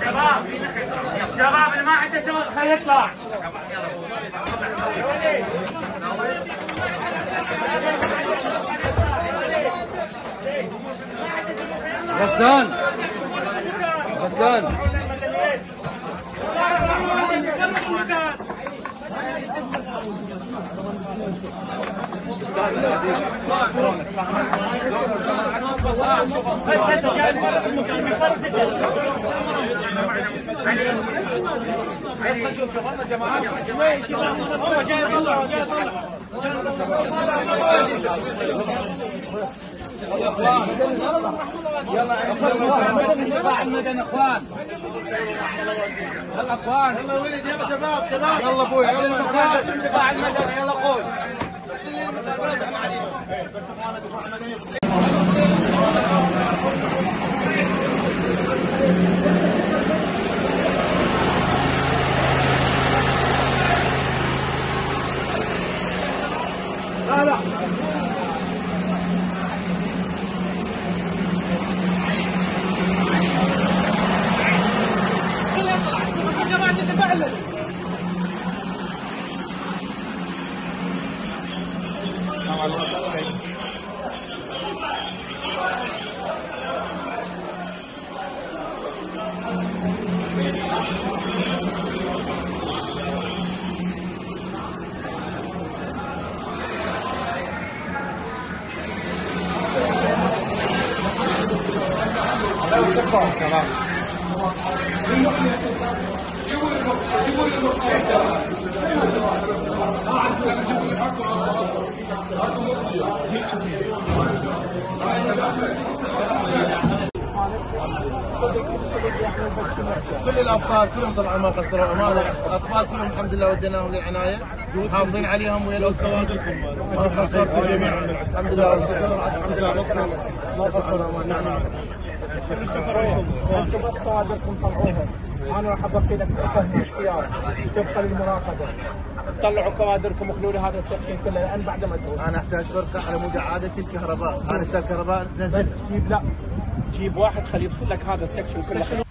شباب شباب اللي ما عنده شغل خليه يطلع غسان غسان أستاذ اخوان يلا أخوان. يلا ولد يلا شباب شباب. يلا أبوي يلا الدفاع المدني يلا قول 好的好 كل الأبطال كلهم طبعا ما قصروا أمانة. الأطفال كلهم الحمد لله وديناهم للعناية. محافظين عليهم ويا الاوتوات ما خسرتوا جميعا. الحمد لله. ما قصروا امانه نعم أنتم بس كوادركم طلعوهم أنا راح ابقي لك فهم السياره تبقى للمراقبه طلعوا كوادركم وخلوا لي هذا ال section كله لأن بعد ما ادرس أنا أحتاج فرقة على مود اعاده الكهرباء. أنا الكهرباء بس تنزل تجيب لا. جيب واحد خليه يفصل لك هذا ال section كله.